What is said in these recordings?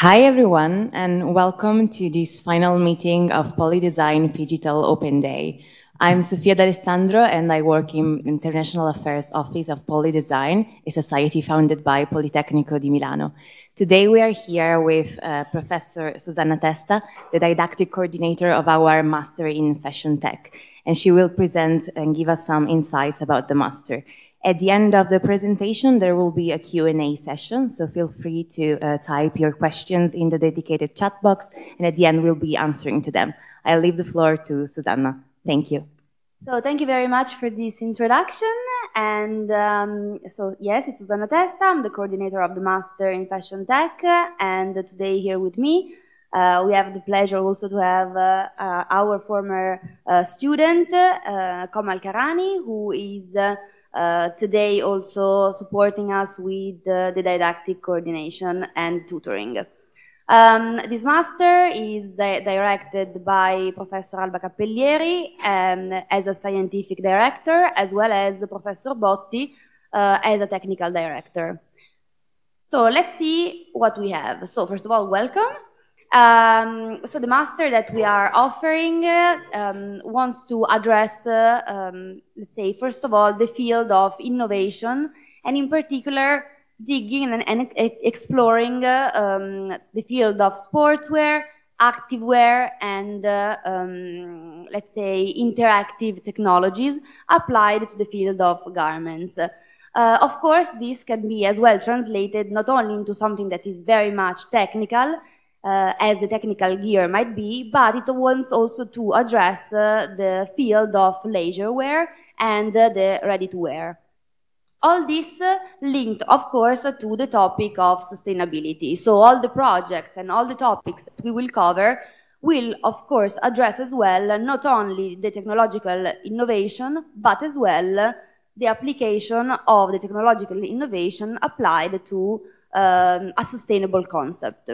Hi everyone, and welcome to this final meeting of POLI.design Digital Open Day. I'm Sofia D'Alessandro and I work in International Affairs Office of POLI.design, a society founded by Politecnico di Milano. Today we are here with uh, Professor Susanna Testa, the didactic coordinator of our Master in Fashion Tech, and she will present and give us some insights about the Master. At the end of the presentation, there will be a Q&A session, so feel free to uh, type your questions in the dedicated chat box, and at the end we'll be answering to them. I'll leave the floor to Susanna. Thank you. So thank you very much for this introduction. And um, so yes, it's Susanna Testa. I'm the coordinator of the Master in Fashion Tech, and today here with me uh, we have the pleasure also to have uh, uh, our former uh, student, uh, Komal Karani, who is uh, today also supporting us with the didactic coordination and tutoring. Um, this master is di directed by Professor Alba Cappellieri um, as a scientific director, as well as Professor Botti uh, as a technical director. So let's see what we have. So first of all, welcome. Um, so the master that we are offering uh, um, wants to address, uh, um, let's say, first of all, the field of innovation, and in particular, digging and, and exploring uh, um, the field of sportswear, activewear, and uh, um, let's say interactive technologies applied to the field of garments. Uh, of course, this can be as well translated not only into something that is very much technical, uh, as the technical gear might be, but it wants also to address uh, the field of leisure wear and uh, the ready-to-wear. All this uh, linked, of course, to the topic of sustainability. So all the projects and all the topics that we will cover will, of course, address as well not only the technological innovation, but as well the application of the technological innovation applied to um, a sustainable concept.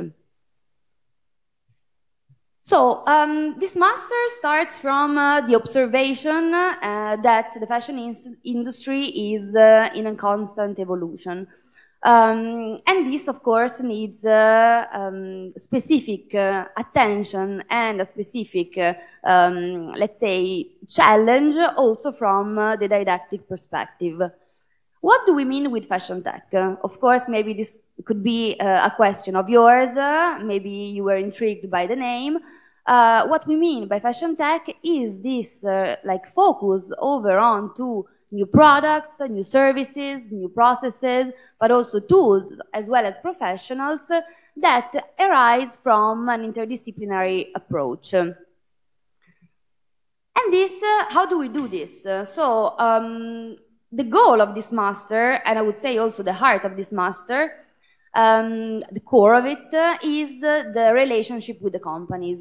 So um, this master starts from uh, the observation uh, that the fashion industry is uh, in a constant evolution. Um, and this, of course, needs uh, um, specific uh, attention and a specific, uh, um, let's say, challenge also from the didactic perspective. What do we mean with fashion tech? of course, maybe this could be uh, a question of yours. Uh, maybe you were intrigued by the name. Uh, what we mean by fashion tech is this uh, like focus over on to new products, new services, new processes, but also tools as well as professionals that arise from an interdisciplinary approach. And this, uh, how do we do this? so um, the goal of this master, and I would say also the heart of this master, um, the core of it uh, is uh, the relationship with the companies.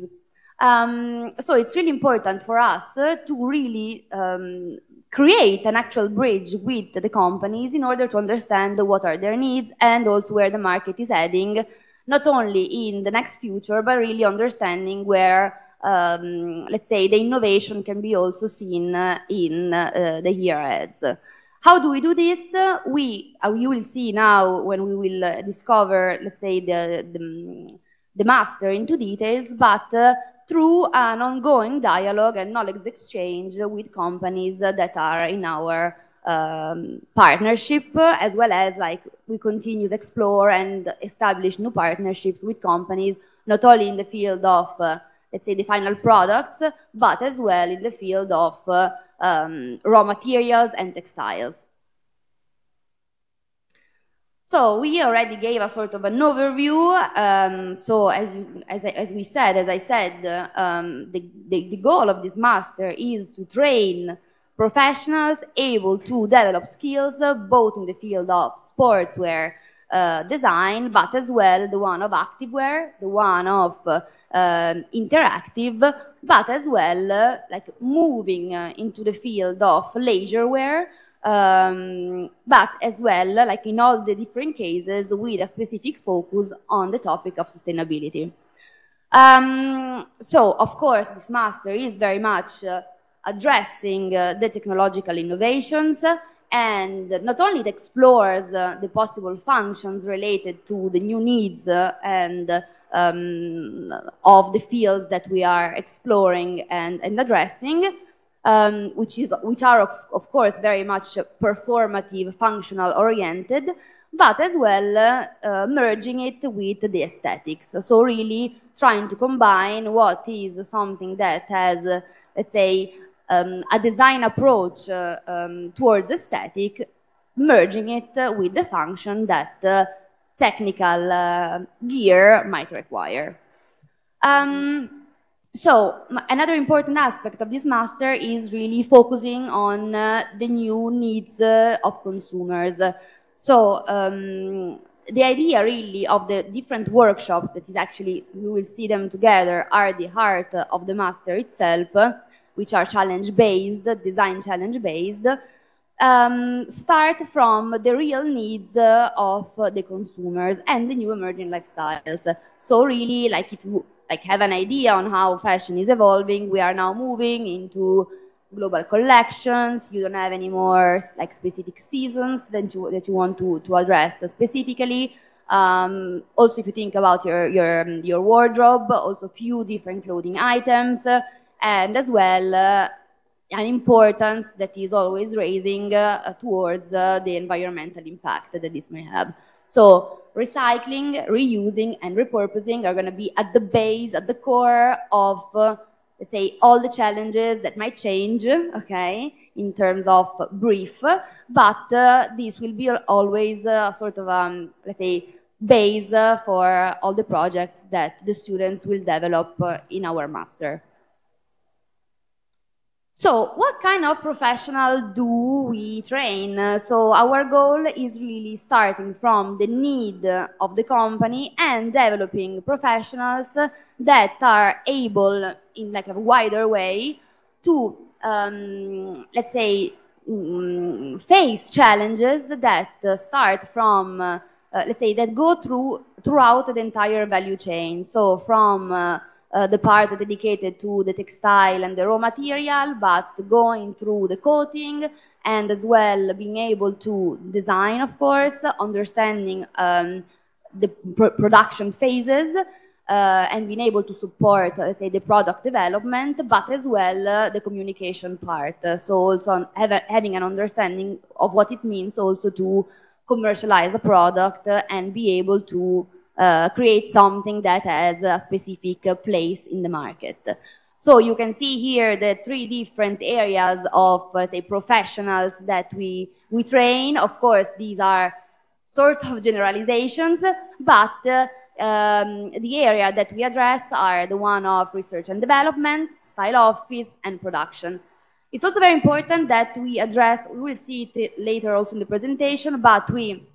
Um, so it's really important for us uh, to really um, create an actual bridge with the companies in order to understand what are their needs and also where the market is heading, not only in the next future, but really understanding where, um, let's say, the innovation can be also seen uh, in uh, the year ahead. How do we do this? we, uh, you will see now when we will uh, discover, let's say, the, the, the, master into details, but uh, through an ongoing dialogue and knowledge exchange with companies that are in our um, partnership, as well as like we continue to explore and establish new partnerships with companies, not only in the field of, uh, let's say, the final products, but as well in the field of uh, um, raw materials and textiles. So we already gave a sort of an overview. Um, so as, as, as, we said, as I said, uh, um, the, the, the, goal of this master is to train professionals able to develop skills uh, both in the field of sportswear uh, design, but as well the one of activewear, the one of uh, um, interactive, but as well uh, like moving uh, into the field of leisure wear, um, but as well, like in all the different cases, with a specific focus on the topic of sustainability. Um, so, of course, this master is very much uh, addressing uh, the technological innovations and not only it explores uh, the possible functions related to the new needs uh, and um, of the fields that we are exploring and, and addressing, um, which, is, which are, of, of, course, very much performative, functional oriented, but as well uh, merging it with the aesthetics. So really trying to combine what is something that has, uh, let's say, um, a design approach uh, um, towards aesthetic, merging it with the function that uh, technical uh, gear might require. Um, so another important aspect of this master is really focusing on uh, the new needs uh, of consumers. So um, the idea really of the different workshops that is actually, we will see them together, are the heart of the master itself which are challenge-based, design challenge-based, um, start from the real needs uh, of the consumers and the new emerging lifestyles. So really, like if you like have an idea on how fashion is evolving, we are now moving into global collections. You don't have any more like specific seasons that you, that you want to, to address specifically. Um, also, if you think about your, your, your wardrobe, also few different clothing items and as well uh, an importance that is always raising uh, towards uh, the environmental impact that this may have. So recycling, reusing, and repurposing are going to be at the base, at the core of, uh, let's say, all the challenges that might change, okay, in terms of brief, but uh, this will be always a sort of, um, let's say, base for all the projects that the students will develop uh, in our master. So what kind of professional do we train? so our goal is really starting from the need of the company and developing professionals that are able in like a wider way to, um, let's say, um, face challenges that start from, uh, let's say, that go through throughout the entire value chain. So from uh, the part dedicated to the textile and the raw material, but going through the coating and as well being able to design, of course, understanding um, the pr production phases uh, and being able to support, let's say, the product development, but as well uh, the communication part. So also having an understanding of what it means also to commercialize a product and be able to uh, create something that has a specific uh, place in the market. So you can see here the three different areas of, uh, say, professionals that we, we train. Of course, these are sort of generalizations, but uh, um, the area that we address are the one of research and development, style office, and production. It's also very important that we address, we will see it later also in the presentation, but we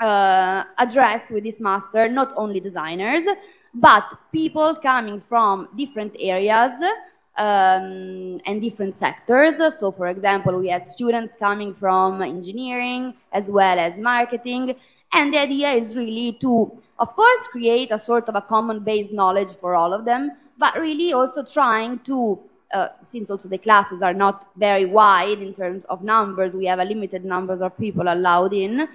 uh, address with this master not only designers, but people coming from different areas um, and different sectors. So, for example, we had students coming from engineering as well as marketing. And the idea is really to, of course, create a sort of a common base knowledge for all of them, but really also trying to uh, since also the classes are not very wide in terms of numbers, we have a limited numbers of people allowed in,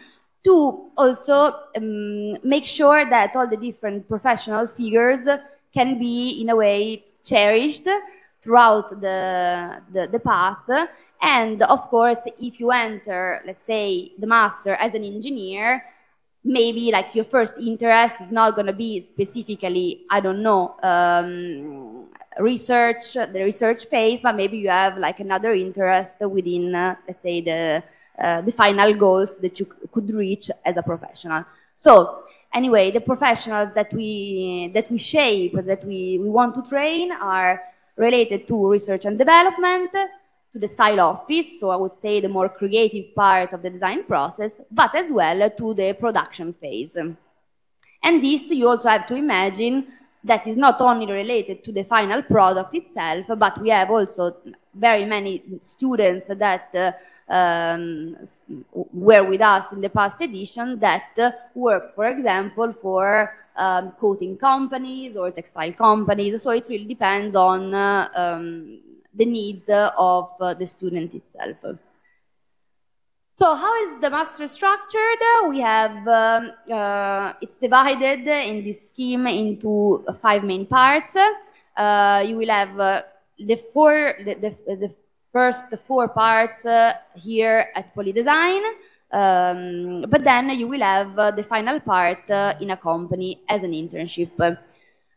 to also um, make sure that all the different professional figures can be in a way cherished throughout the, the, the path. And of course if you enter let's say the master as an engineer maybe like your first interest is not going to be specifically i don't know um, research the research phase but maybe you have like another interest within uh, let's say the uh, the final goals that you could reach as a professional. So anyway, the professionals that we, that we shape, that we, we want to train are related to research and development, to the style office, so I would say the more creative part of the design process, but as well to the production phase. And this you also have to imagine that is not only related to the final product itself, but we have also very many students that uh, um, were with us in the past edition that worked, for example, for um, coating companies or textile companies. So it really depends on uh, um, the need of uh, the student itself. So how is the master structured? We have, um, uh, it's divided in this scheme into five main parts. Uh, you will have uh, the four, the, the, the, first four parts uh, here at POLI.design, um, but then you will have uh, the final part uh, in a company as an internship.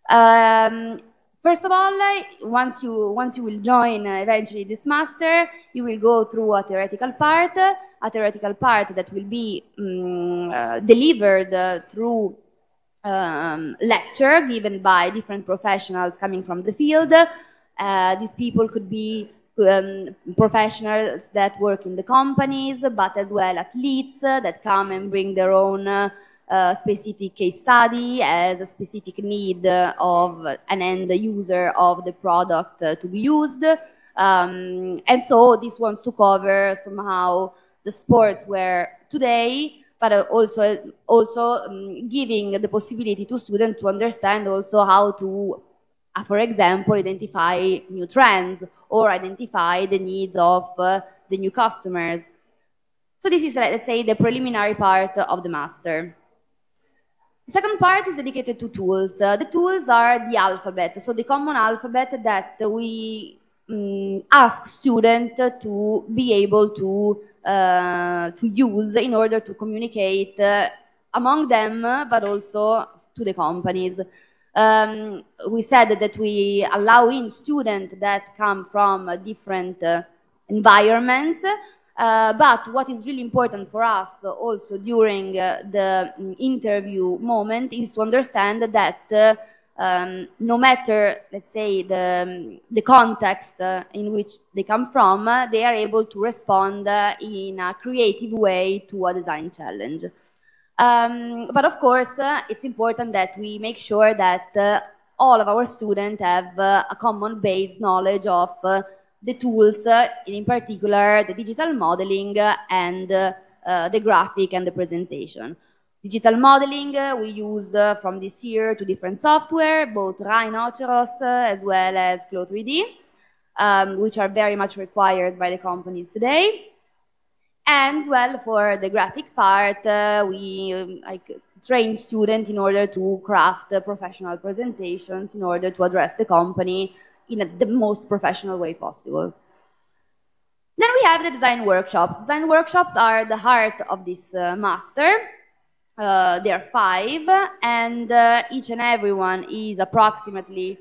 Um, First of all, once you once you will join uh, eventually this master, you will go through a theoretical part, a theoretical part that will be um, uh, delivered uh, through um, lecture given by different professionals coming from the field. Uh, these people could be um, professionals that work in the companies, but as well athletes that come and bring their own uh, specific case study as a specific need of an end user of the product to be used. Um, and so this wants to cover somehow the sport where today, but also also um, giving the possibility to students to understand also how to, uh, for example, identify new trends or identify the needs of uh, the new customers. So this is, let's say, the preliminary part of the master. The second part is dedicated to tools. Uh, the tools are the alphabet, so the common alphabet that we um, ask students to be able to, uh, to use in order to communicate uh, among them, but also to the companies. Um, we said that we allow in students that come from different uh, environments uh, but what is really important for us uh, also during uh, the mm, interview moment is to understand that uh, um, no matter, let's say, the, um, the context uh, in which they come from, they are able to respond in a creative way to a design challenge. Um, but of course, it's important that we make sure that all of our students have a common base knowledge of the tools, uh, in particular the digital modeling and uh, the graphic and the presentation. Digital modeling, uh, we use uh, from this year two different software, both Rhinoceros uh, as well as Clo 3D, um, which are very much required by the companies today. And well, for the graphic part, uh, we um, like, train students in order to craft professional presentations in order to address the company in a, the most professional way possible. Then we have the design workshops. Design workshops are the heart of this uh, master. Uh, there are five, and uh, each and every one is approximately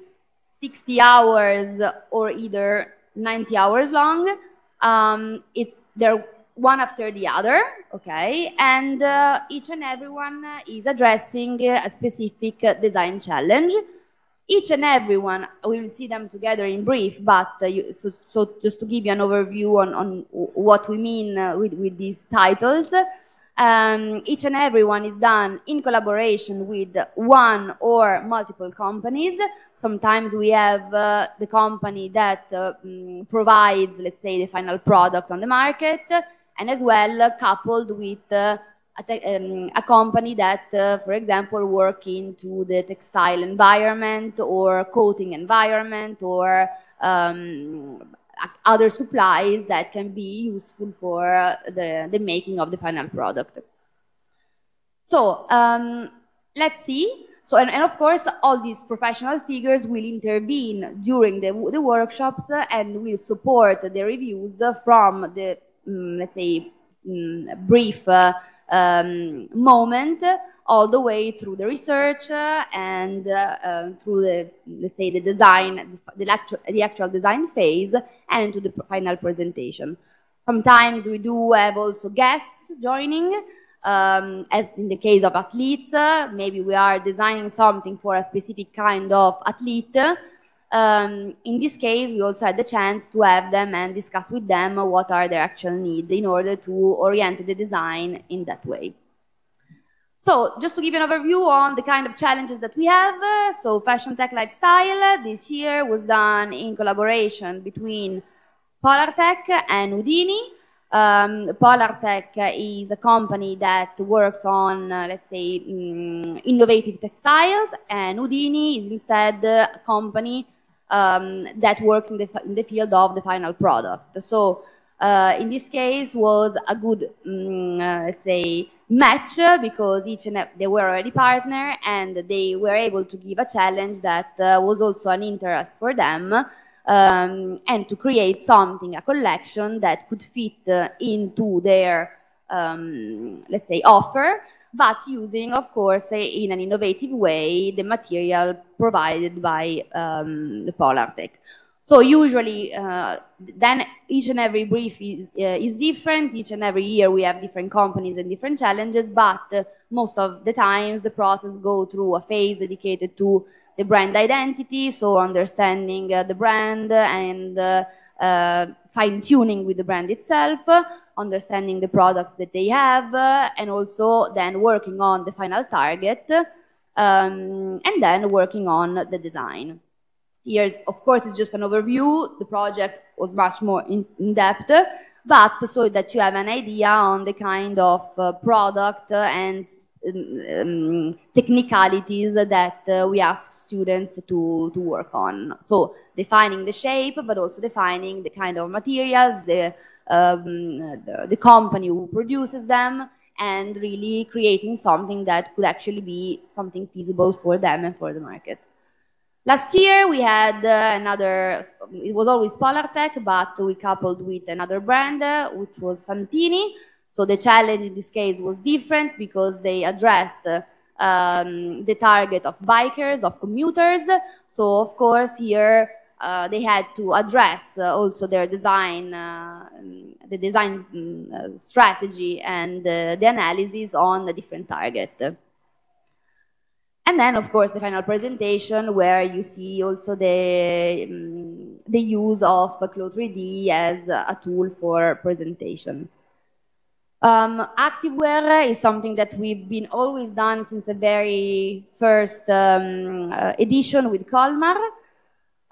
60 hours or either 90 hours long. Um, it, they're one after the other, okay? And uh, each and everyone is addressing a specific design challenge each and everyone, we will see them together in brief, but uh, you, so, so, just to give you an overview on, on what we mean uh, with, with these titles, um, each and everyone is done in collaboration with one or multiple companies. Sometimes we have uh, the company that uh, mm, provides, let's say, the final product on the market, and as well coupled with uh, a, um, a company that, uh, for example, work into the textile environment or coating environment or um, other supplies that can be useful for the, the making of the final product. So um, let's see. So, and, and, of course, all these professional figures will intervene during the, the workshops and will support the reviews from the, um, let's say, um, brief uh, um, moment all the way through the research uh, and uh, uh, through the, let's say, the design, the actual, the actual design phase and to the final presentation. Sometimes we do have also guests joining, um, as in the case of athletes, uh, maybe we are designing something for a specific kind of athlete, um, in this case, we also had the chance to have them and discuss with them what are their actual needs in order to orient the design in that way. So just to give an overview on the kind of challenges that we have, uh, so Fashion Tech Lifestyle this year was done in collaboration between Polartec and Houdini. Um, Polartec is a company that works on, uh, let's say, um, innovative textiles, and Houdini is instead a company um, that works in the, in the field of the final product. So uh, in this case was a good, um, uh, let's say, match because each and they were already partner and they were able to give a challenge that uh, was also an interest for them um, and to create something, a collection that could fit uh, into their, um, let's say, offer, but using, of course, in an innovative way, the material provided by um, Polartec. So usually, uh, then each and every brief is, uh, is, different. Each and every year we have different companies and different challenges, but uh, most of the times the process go through a phase dedicated to the brand identity, so understanding uh, the brand and uh, uh, fine-tuning with the brand itself, understanding the products that they have, and also then working on the final target, um, and then working on the design. Here, of course, it's just an overview. The project was much more in, in depth, but so that you have an idea on the kind of uh, product and um, technicalities that uh, we ask students to, to work on. So defining the shape, but also defining the kind of materials, the, um, the, the company who produces them, and really creating something that could actually be something feasible for them and for the market. Last year we had uh, another, it was always Polartec, but we coupled with another brand, uh, which was Santini. So the challenge in this case was different because they addressed uh, um, the target of bikers, of commuters. So of course here uh, they had to address uh, also their design, uh, the design mm, strategy and the analysis on the different target. And then, of course, the final presentation where you see also the, um, the use of Clo3D as a tool for presentation. Um, activewear is something that we've been always done since the very first um, uh, edition with Colmar.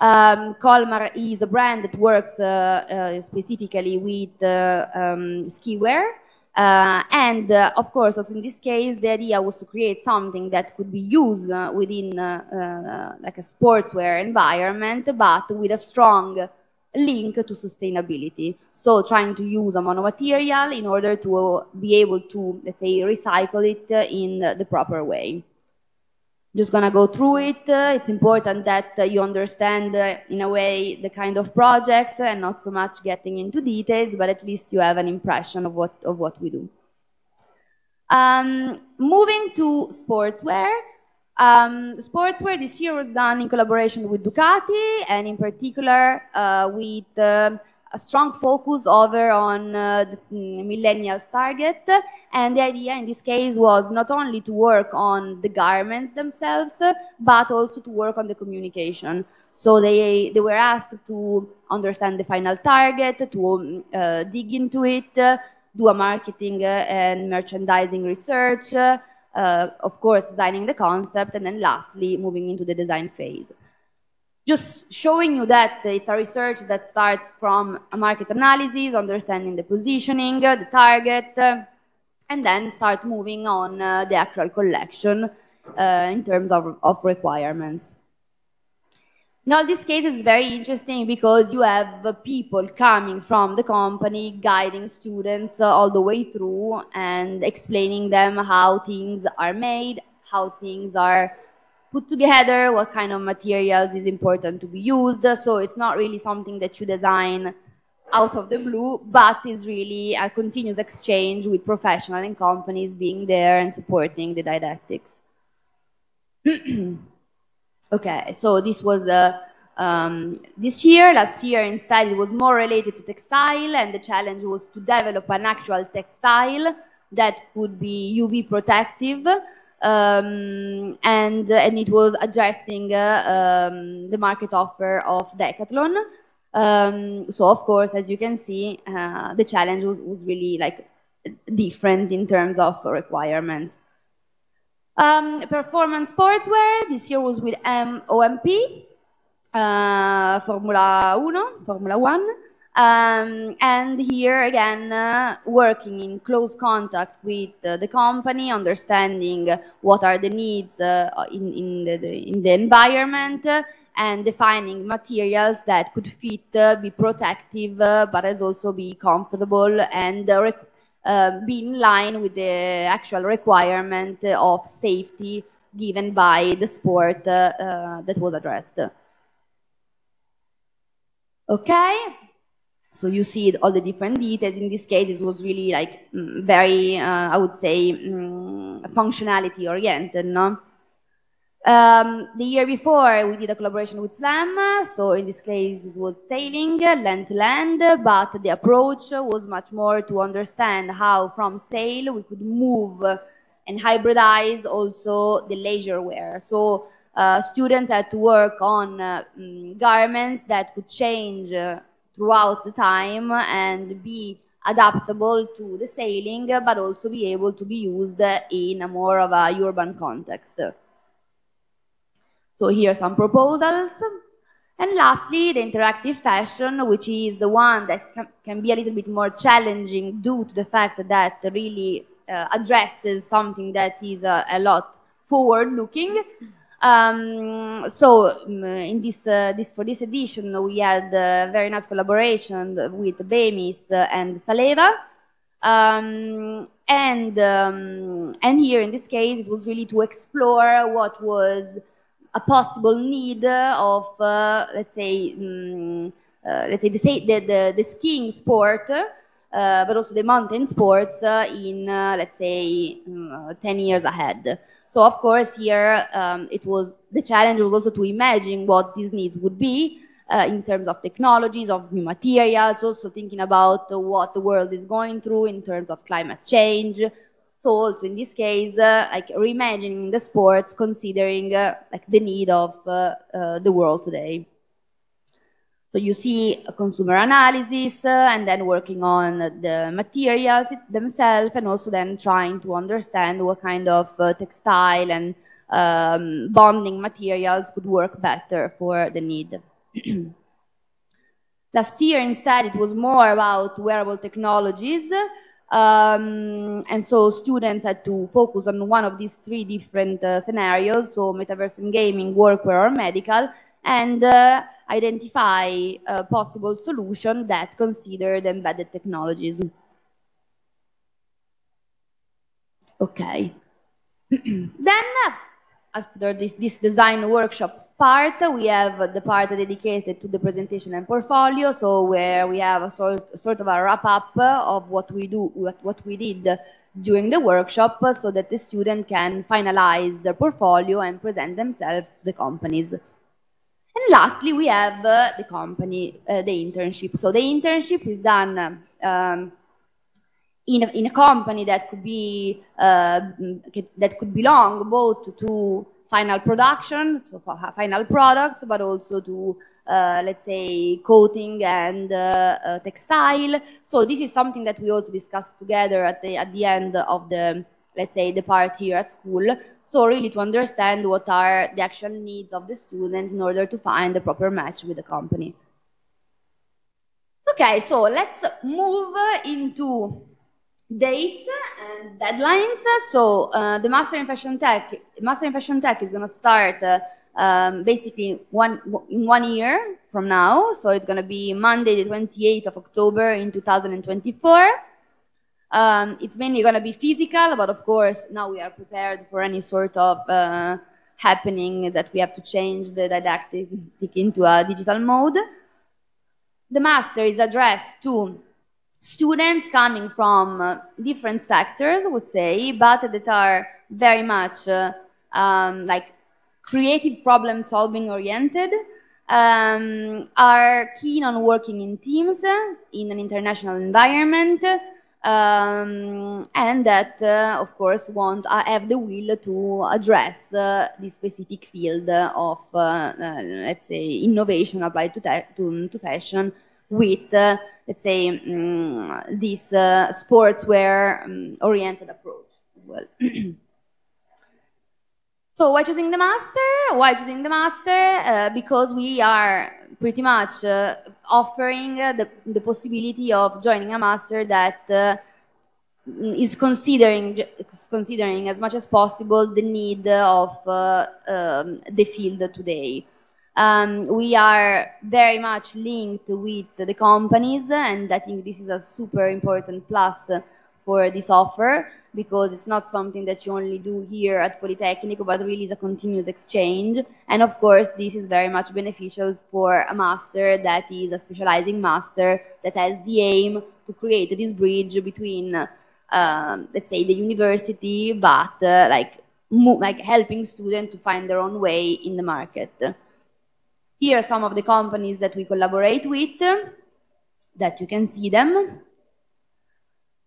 Um, Colmar is a brand that works uh, uh, specifically with uh, um, ski wear. Uh, and of course, also in this case, the idea was to create something that could be used within like a sportswear environment, but with a strong link to sustainability. So trying to use a monomaterial in order to be able to, let's say, recycle it in the proper way just gonna go through it. Uh, it's important that uh, you understand, uh, in a way, the kind of project and not so much getting into details, but at least you have an impression of what, of what we do. Um, moving to sportswear. Um, sportswear this year was done in collaboration with Ducati and in particular uh, with uh, a strong focus over on uh, the mm, millennials target. And the idea in this case was not only to work on the garments themselves, but also to work on the communication. So they, they were asked to understand the final target, to um, uh, dig into it, uh, do a marketing uh, and merchandising research, uh, of course, designing the concept, and then lastly, moving into the design phase just showing you that it's a research that starts from a market analysis, understanding the positioning, the target, uh, and then start moving on uh, the actual collection uh, in terms of, requirements. In all these cases, it's very interesting because you have people coming from the company guiding students all the way through and explaining them how things are made, how things are put together, what kind of materials is important to be used. So it's not really something that you design out of the blue, but is really a continuous exchange with professionals and companies being there and supporting the didactics. okay, so this was the um, this year. Last year, instead, it was more related to textile, and the challenge was to develop an actual textile that could be UV protective um, and and it was addressing uh, um, the market offer of Decathlon. Um, so of course, as you can see, uh, the challenge was, was, really like different in terms of requirements. Um, performance sportswear this year was with OMP, uh, Formula Uno, Formula One. Um, and here again, uh, working in close contact with uh, the company, understanding what are the needs uh, in, in, the, in the environment, and defining materials that could fit, uh, be protective, uh, but as also be comfortable and uh, uh, be in line with the actual requirement of safety given by the sport uh, that was addressed. Okay, so you see all the different details. In this case, it was really like mm, very, uh, I would say, mm, functionality oriented, no? Um, the year before, we did a collaboration with SLAM. So in this case, it was sailing, land to land, but the approach was much more to understand how from sail we could move and hybridize also the leisure wear. So uh, students had to work on uh, mm, garments that could change uh, throughout the time and be adaptable to the sailing, but also be able to be used in a more of a urban context. So here are some proposals. And lastly, the interactive fashion, which is the one that can, be a little bit more challenging due to the fact that really uh, addresses something that is uh, a lot forward-looking. Um, so um, in this, uh, this, for this edition, we had a very nice collaboration with Bemis and Salewa. Um, and, um, and here in this case, it was really to explore what was a possible need of, uh, let's say, um, uh, let's say the, the, the, the skiing sport, uh, but also the mountain sports uh, in, uh, let's say, um, 10 years ahead. So of course here um, it was, the challenge was also to imagine what these needs would be uh, in terms of technologies, of new materials, also thinking about what the world is going through in terms of climate change, so also in this case, uh, like reimagining the sports, considering uh, like the need of uh, uh the world today. So you see consumer analysis uh, and then working on the materials themselves and also then trying to understand what kind of uh, textile and um, bonding materials could work better for the need. Last year, instead, it was more about wearable technologies. Um, and so students had to focus on one of these three different uh, scenarios, so metaverse and gaming, workwear, or medical, and uh, identify a possible solution that considered embedded technologies. Okay. then, after this, this design workshop part, we have the part dedicated to the presentation and portfolio, so where we have a sort, sort of a wrap-up of what we do, what, what we did during the workshop, so that the student can finalize their portfolio and present themselves to the companies. And lastly, we have uh, the company, uh, the internship. So the internship is done um, in, a, in a company that could be uh, that could belong both to final production, so final products, but also to, uh, let's say, coating and uh, uh, textile. So this is something that we also discussed together at the, at the end of the, let's say, the part here at school. So really to understand what are the actual needs of the student in order to find the proper match with the company. Okay, so let's move into dates and deadlines. So uh, the Master in Fashion Tech, Master in Fashion Tech is going to start uh, um, basically one in one year from now. So it's going to be Monday, the 28th of October in 2024. Um, it's mainly going to be physical, but of course now we are prepared for any sort of uh, happening that we have to change the didactic into a digital mode. The master is addressed to students coming from uh, different sectors, I would say, but that are very much uh, um, like creative problem solving oriented, um, are keen on working in teams in an international environment, um, and that, uh, of course, want uh, have the will to address uh, the specific field of, let's say, innovation applied to, to, to fashion with let's say, um, this uh, sportswear um, oriented approach well. so why choosing the master? Why choosing the master? Uh, because we are pretty much uh, offering uh, the, the possibility of joining a master that uh, is considering is considering as much as possible the need of uh, um, the field today. Um, we are very much linked with the companies, and I think this is a super important plus for this offer because it's not something that you only do here at Polytechnic, but really is a continuous exchange. And of course, this is very much beneficial for a master that is a specializing master that has the aim to create this bridge between, uh, let's say, the university, but uh, like like helping students to find their own way in the market. Here are some of the companies that we collaborate with, that you can see them.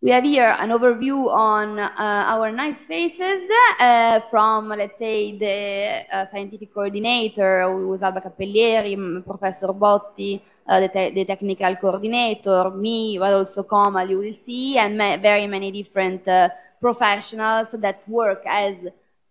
We have here an overview on uh, our nice spaces uh, from, let's say, the uh, scientific coordinator, was Alba Cappellieri, Professor Botti, uh, the, te the, technical coordinator, me, but also Komal, you will see, and ma very many different uh, professionals that work as,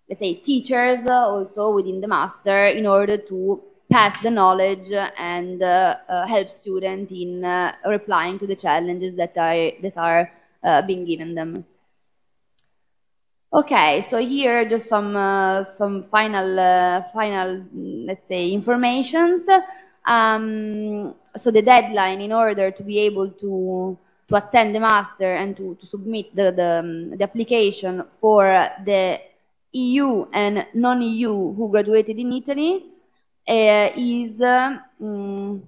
let's say, teachers also within the master in order to pass the knowledge and uh, help students in replying to the challenges that are, that are uh, being given them. Okay, so here just some uh, some final uh, final let's say informations. Um, so the deadline in order to be able to to attend the master and to, to submit the, the, um, the application for the EU and non-EU who graduated in Italy uh, is um,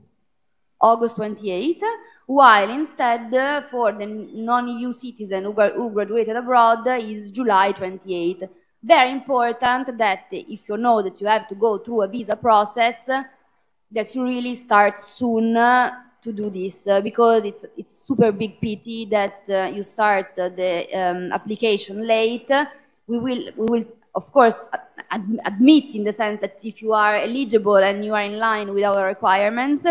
August 28 while instead uh, for the non-EU citizen who, graduated abroad is July 28. Very important that if you know that you have to go through a visa process, that you really start soon uh, to do this uh, because it's it's super big pity that uh, you start uh, the um, application late. We will we will of course ad admit in the sense that if you are eligible and you are in line with our requirements,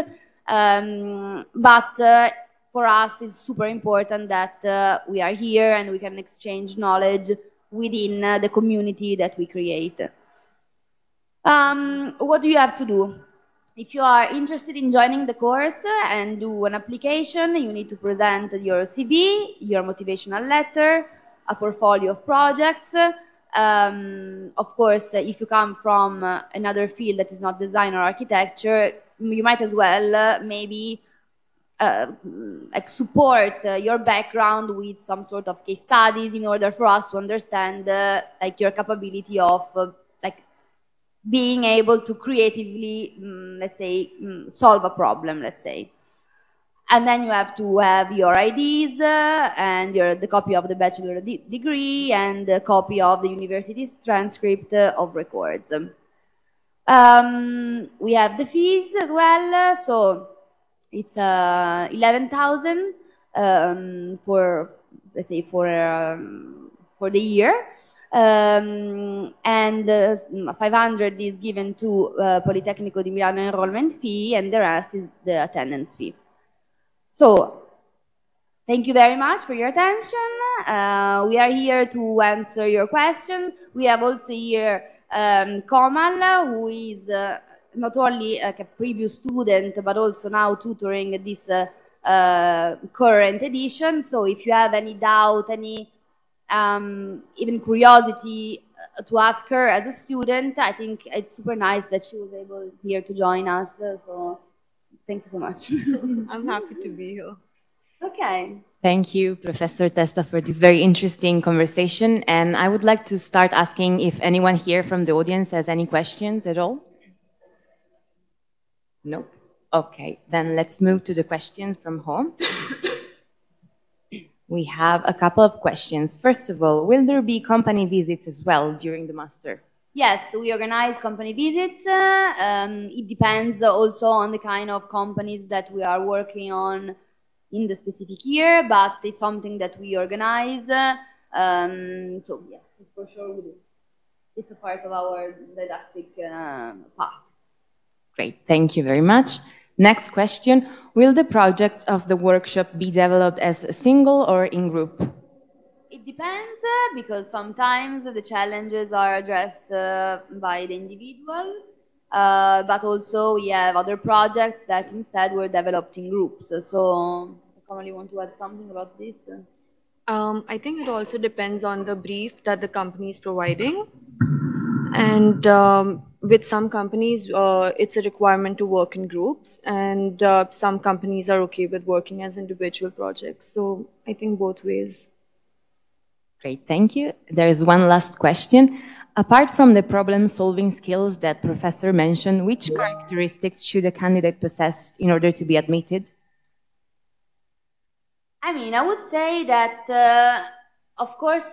um, but uh, for us, it's super important that uh, we are here and we can exchange knowledge within uh, the community that we create. Um, what do you have to do? If you are interested in joining the course and do an application, you need to present your CV, your motivational letter, a portfolio of projects. Um, of course, if you come from another field that is not design or architecture, you might as well uh, maybe uh, like support uh, your background with some sort of case studies in order for us to understand uh, like your capability of uh, like being able to creatively um, let's say um, solve a problem let's say and then you have to have your IDs uh, and your the copy of the bachelor de degree and the copy of the university's transcript of records. Um, we have the fees as well. So it's uh, 11,000 um, for, let's say, for, um, for the year. Um, and uh, 500 is given to uh, Politecnico di Milano enrollment fee, and the rest is the attendance fee. So, thank you very much for your attention. Uh, we are here to answer your question. We have also here um, Komal, who is uh, not only like a previous student, but also now tutoring this uh, uh, current edition. So if you have any doubt, any um, even curiosity uh, to ask her as a student, I think it's super nice that she was able here to join us. so thank you so much. I'm happy to be here. Okay. Thank you, Professor Testa, for this very interesting conversation. And I would like to start asking if anyone here from the audience has any questions at all. Nope. Okay, then let's move to the questions from home. we have a couple of questions. First of all, will there be company visits as well during the master? Yes, we organize company visits. Uh, um, it depends also on the kind of companies that we are working on in the specific year, but it's something that we organize. Um, so yeah, for sure we do. It's a part of our didactic uh, path. Great, thank you very much. Next question, will the projects of the workshop be developed as a single or in group? It depends uh, because sometimes the challenges are addressed uh, by the individual uh, but also we have other projects that instead were developed in groups. So, Kamal, you want to add something about this? Um, I think it also depends on the brief that the company is providing. And um, with some companies, uh, it's a requirement to work in groups, and uh, some companies are okay with working as individual projects. So I think both ways. Great, thank you. There is one last question. Apart from the problem-solving skills that Professor mentioned, which characteristics should a candidate possess in order to be admitted? I mean, I would say that, uh, of course,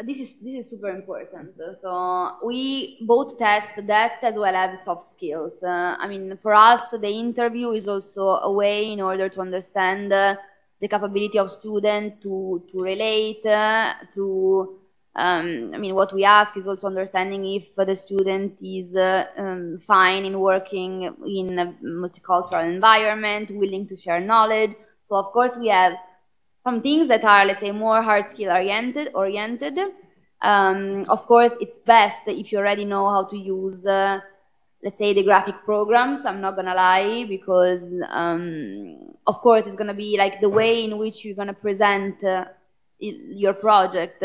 this is this is super important. So we both test that as well as soft skills. Uh, I mean, for us, the interview is also a way in order to understand uh, the capability of student to to relate uh, to. Um, I mean, what we ask is also understanding if the student is uh, um, fine in working in a multicultural environment, willing to share knowledge. So, of course, we have some things that are, let's say, more hard skill oriented. Oriented. Um, of course, it's best if you already know how to use, uh, let's say, the graphic programs. I'm not gonna lie because, um, of course, it's gonna be like the way in which you're gonna present uh, your project.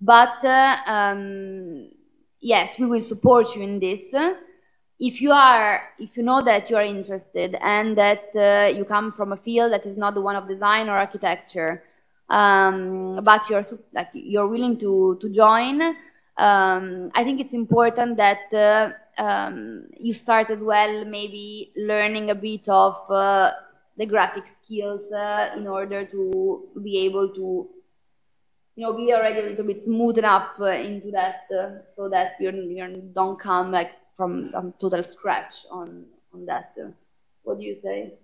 But uh, um, yes, we will support you in this. If you are if you know that you are interested and that uh, you come from a field that is not the one of design or architecture um, but you're like you're willing to to join um, i think it's important that uh, um, you start as well maybe learning a bit of uh, the graphic skills uh, in order to be able to you know be already a little bit smoothed up uh, into that uh, so that you don't come like from um, total scratch on on that. Uh, what do you say?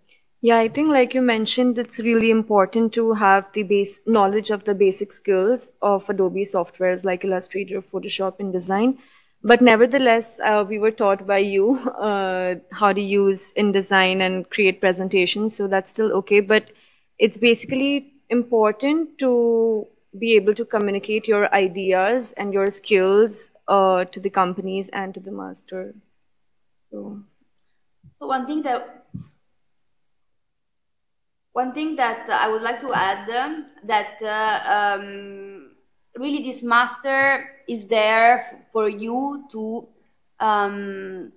Yeah, I think like you mentioned, it's really important to have the base knowledge of the basic skills of Adobe softwares like Illustrator, Photoshop, InDesign. But nevertheless, uh, we were taught by you uh, how to use InDesign and create presentations, so that's still okay. But it's basically important to be able to communicate your ideas and your skills uh, to the companies and to the master. So, so one thing that one thing that I would like to add that uh, um, really this master is there for you to um,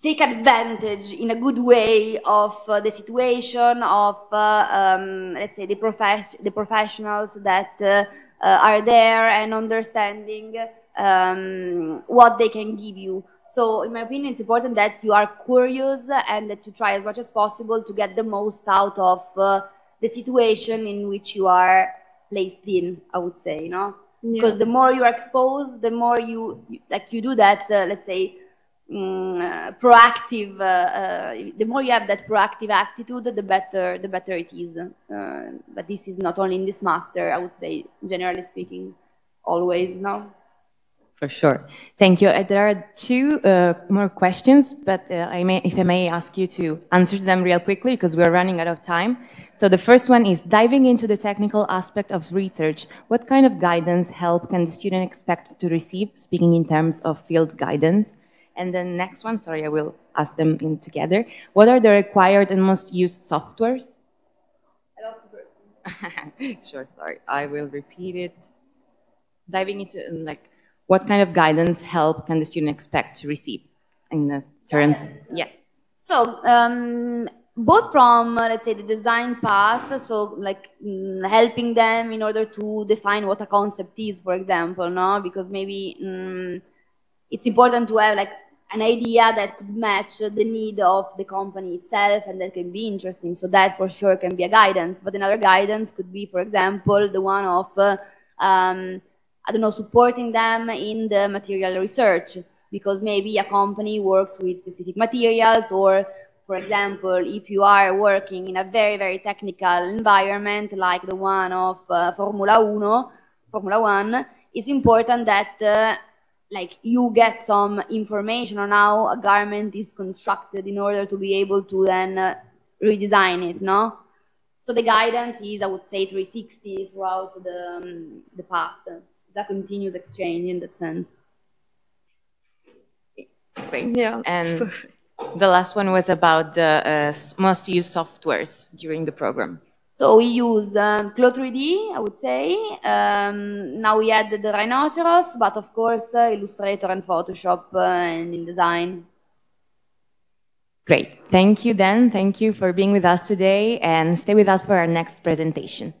take advantage in a good way of uh, the situation of uh, um, let's say the, profes- the professionals that uh, uh are there and understanding um, what they can give you. So in my opinion, it's important that you are curious and that you try as much as possible to get the most out of uh, the situation in which you are placed in, I would say, you know? Yeah. Because the more you are exposed, the more you, you like you do that, uh, let's say, um, proactive, uh, uh, the more you have that proactive attitude, the better, the better it is. But this is not only in this master, I would say, generally speaking, always, no? For sure. Thank you. Uh, there are two uh, more questions, but uh, I may, if I may ask you to answer them real quickly because we're running out of time. So the first one is diving into the technical aspect of research. What kind of guidance, help can the student expect to receive, speaking in terms of field guidance? And the next one, sorry, I will ask them in together. What are the required and most used softwares? sure, sorry. I will repeat it. Diving into like what kind of guidance, help can the student expect to receive in the terms? Yes. So, um, both from, uh, let's say, the design path, so like mm, helping them in order to define what a concept is, for example, no? Because maybe mm, it's important to have like an idea that could match the need of the company itself and that can be interesting. So that for sure can be a guidance. But another guidance could be, for example, the one of uh, um, I don't know, supporting them in the material research because maybe a company works with specific materials or for example, if you are working in a very, very technical environment like the one of uh, Formula Uno, Formula One, it's important that uh, like you get some information on how a garment is constructed in order to be able to then uh, redesign it, no? So the guidance is, I would say, 360 throughout the, um, the path that continuous exchange in that sense. Great. Yeah. And the last one was about the uh, most used softwares during the program. So we use um, Clo 3D, I would say. Um, now we added the rhinoceros, but of course, uh, Illustrator and Photoshop uh, and InDesign. Great. Thank you, Dan. Thank you for being with us today and stay with us for our next presentation.